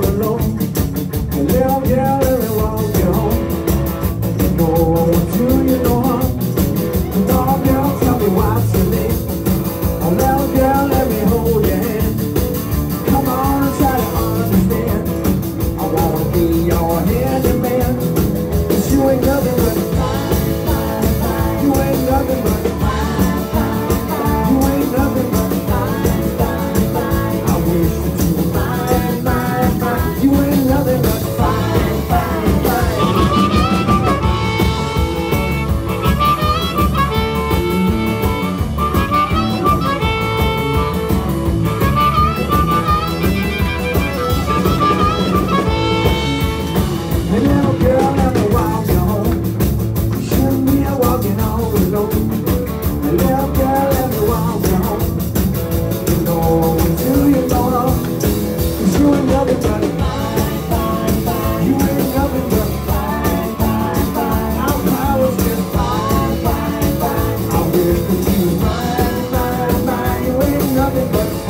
little girl. You I want you, you know girl, tell me what's your name. Little girl, let me hold. Come on and try to understand. I wanna be your you ain't nothing but, you ain't nothing but. but